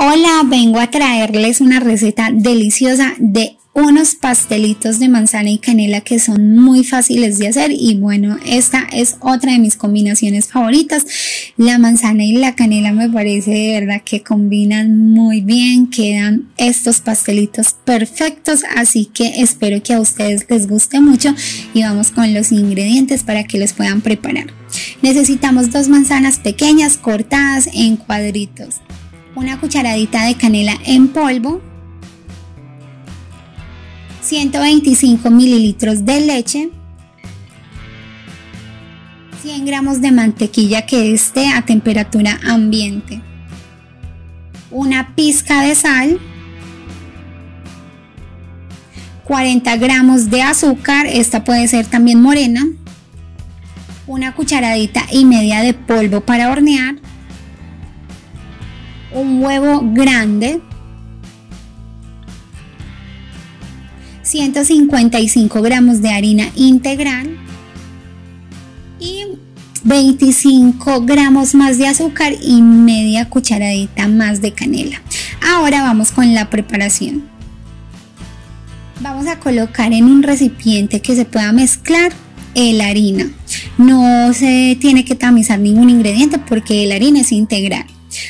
Hola, vengo a traerles una receta deliciosa de unos pastelitos de manzana y canela que son muy fáciles de hacer y bueno, esta es otra de mis combinaciones favoritas. La manzana y la canela me parece de verdad que combinan muy bien, quedan estos pastelitos perfectos, así que espero que a ustedes les guste mucho y vamos con los ingredientes para que los puedan preparar. Necesitamos dos manzanas pequeñas cortadas en cuadritos una cucharadita de canela en polvo, 125 mililitros de leche, 100 gramos de mantequilla que esté a temperatura ambiente, una pizca de sal, 40 gramos de azúcar, esta puede ser también morena, una cucharadita y media de polvo para hornear, un huevo grande, 155 gramos de harina integral y 25 gramos más de azúcar y media cucharadita más de canela. Ahora vamos con la preparación. Vamos a colocar en un recipiente que se pueda mezclar la harina. No se tiene que tamizar ningún ingrediente porque la harina es integral.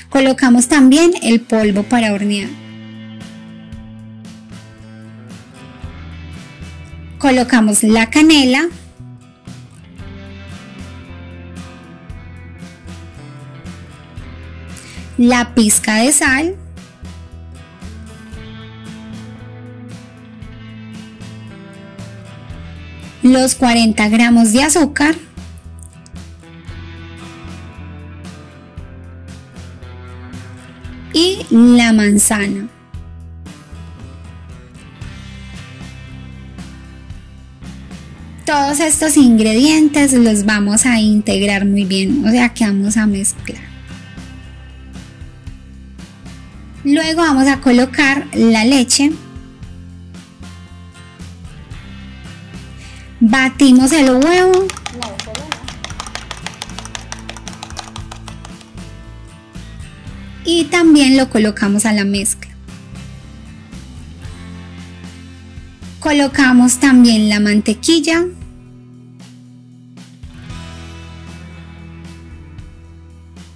Colocamos también el polvo para hornear. Colocamos la canela. La pizca de sal. Los 40 gramos de azúcar. La manzana. Todos estos ingredientes los vamos a integrar muy bien, o sea que vamos a mezclar. Luego vamos a colocar la leche. Batimos el huevo y también lo colocamos a la mezcla. Colocamos también la mantequilla.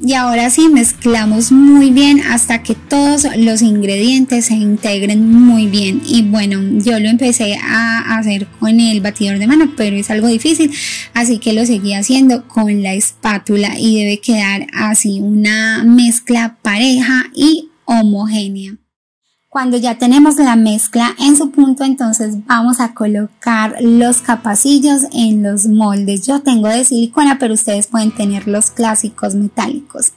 Y ahora sí mezclamos muy bien hasta que todos los ingredientes se integren muy bien. Y bueno, yo lo empecé a hacer con el batidor de mano, pero es algo difícil así que lo seguí haciendo con la espátula y debe quedar así una mezcla pareja y homogénea. Cuando ya tenemos la mezcla en su punto, entonces vamos a colocar los capacillos en los moldes. Yo tengo de silicona, pero ustedes pueden tener los clásicos metálicos.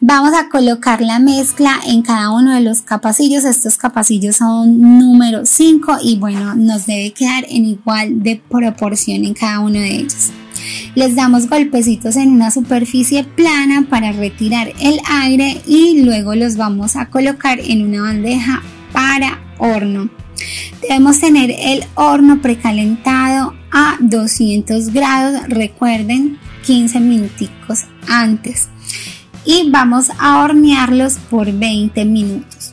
Vamos a colocar la mezcla en cada uno de los capacillos. Estos capacillos son número 5 y bueno, nos debe quedar en igual de proporción en cada uno de ellos. Les damos golpecitos en una superficie plana para retirar el aire y luego los vamos a colocar en una bandeja para horno. Debemos tener el horno precalentado a 200 grados, recuerden 15 minuticos antes y vamos a hornearlos por 20 minutos.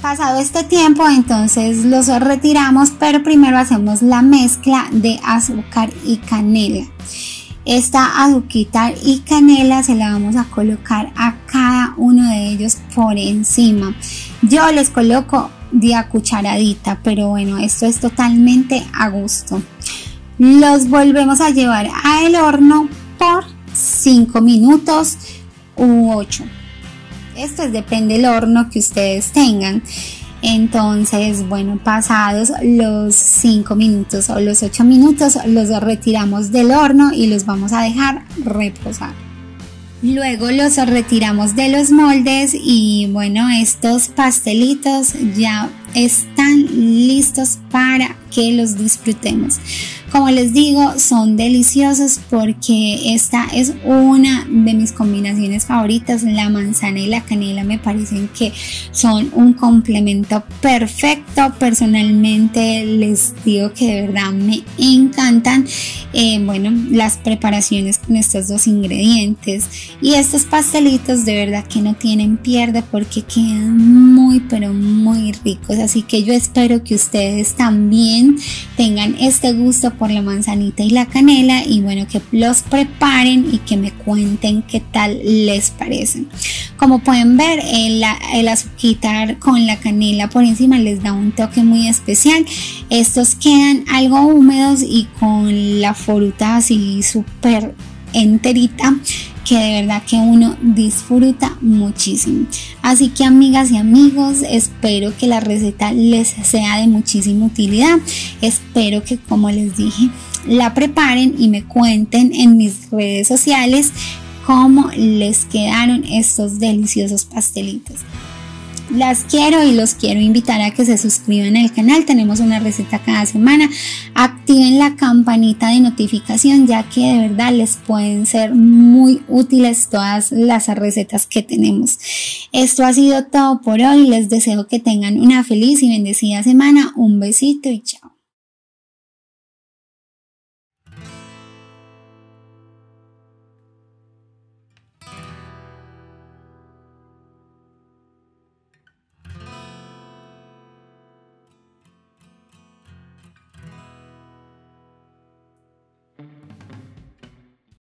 Pasado este tiempo entonces los retiramos pero primero hacemos la mezcla de azúcar y canela. Esta azúcar y canela se la vamos a colocar a cada uno de ellos por encima. Yo les coloco de a cucharadita, pero bueno, esto es totalmente a gusto. Los volvemos a llevar al horno por 5 minutos u 8. Esto es, depende del horno que ustedes tengan. Entonces, bueno, pasados los 5 minutos o los 8 minutos, los retiramos del horno y los vamos a dejar reposar. Luego los retiramos de los moldes y bueno, estos pastelitos ya están listos para que los disfrutemos. Como les digo, son deliciosos porque esta es una de mis combinaciones favoritas. La manzana y la canela me parecen que son un complemento perfecto. Personalmente les digo que de verdad me encantan. Eh, bueno, las preparaciones con estos dos ingredientes y estos pastelitos de verdad que no tienen pierde porque quedan muy pero muy ricos. Así que yo espero que ustedes también tengan este gusto por la manzanita y la canela y bueno que los preparen y que me cuenten qué tal les parecen como pueden ver el, el azúcar con la canela por encima les da un toque muy especial estos quedan algo húmedos y con la fruta así súper enterita que de verdad que uno disfruta muchísimo. Así que amigas y amigos, espero que la receta les sea de muchísima utilidad. Espero que como les dije, la preparen y me cuenten en mis redes sociales cómo les quedaron estos deliciosos pastelitos. Las quiero y los quiero invitar a que se suscriban al canal. Tenemos una receta cada semana. Activen la campanita de notificación ya que de verdad les pueden ser muy útiles todas las recetas que tenemos. Esto ha sido todo por hoy. Les deseo que tengan una feliz y bendecida semana. Un besito y chao.